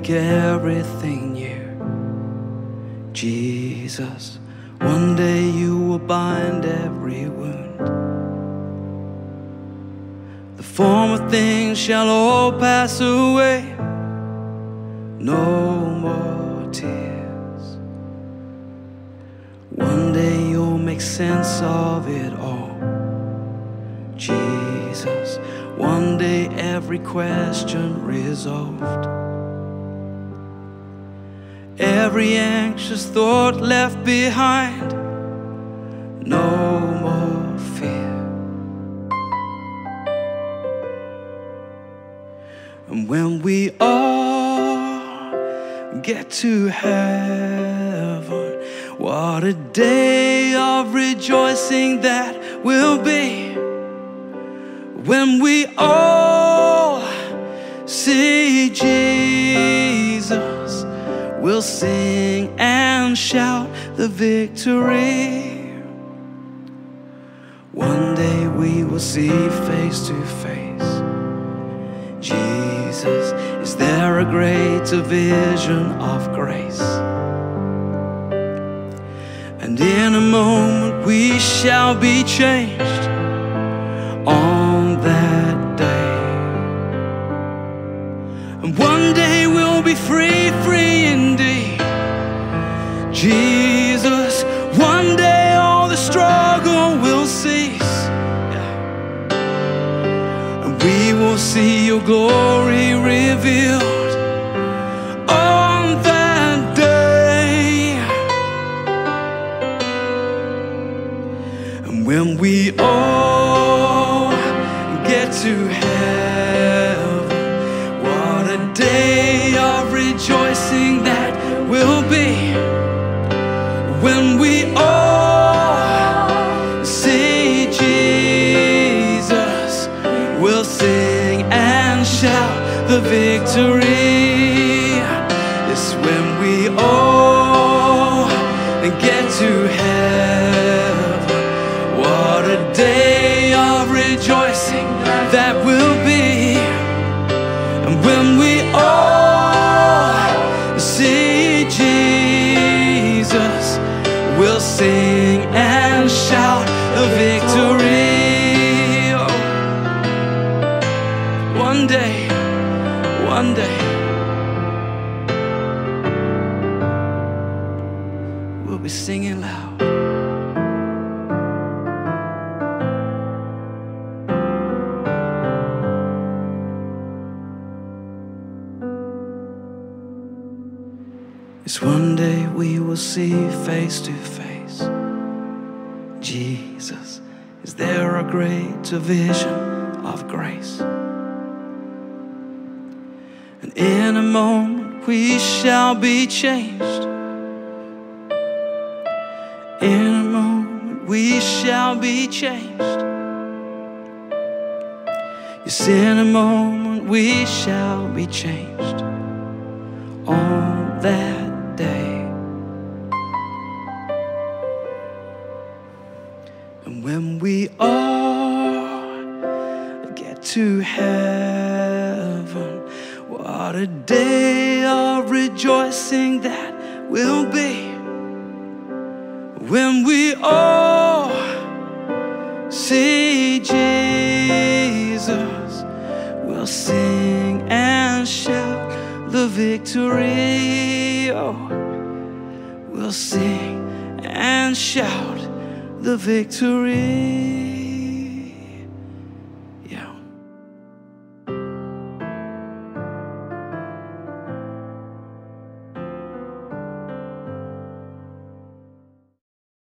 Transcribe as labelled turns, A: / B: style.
A: make everything new. Jesus, one day you will bind every wound. The former things shall all pass away. No more tears. One day you'll make sense of it all. Jesus, one day every question resolved. Every anxious thought left behind. No more fear. And when we all get to heaven, what a day of rejoicing that will be. When we all see Jesus, we'll sing and shout the victory. One day we will see face to face. Jesus, is there a greater vision of grace? And in a moment we shall be changed on that day. And one day we'll be free. Jesus, one day all the struggle will cease. And we will see your glory revealed on that day. And when we all get to heaven, what a day of rejoicing that victory. It's when we all get to heaven. What a day of rejoicing that will be. And when we all see Jesus, we'll sing and shout a victory. One day, one day, we'll be singing loud. It's one day we will see face to face. Jesus, is there a greater vision of grace? And in a moment we shall be changed. In a moment we shall be changed. Yes, in a moment we shall be changed on that day. And when we all get to heaven, what a day of rejoicing that will be. When we all see Jesus, we'll sing and shout the victory. Oh, we'll sing and shout the victory.